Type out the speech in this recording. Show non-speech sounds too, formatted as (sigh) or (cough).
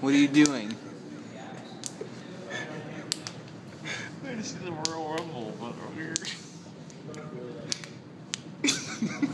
What are you doing? I see the Royal Rumble, but. (laughs)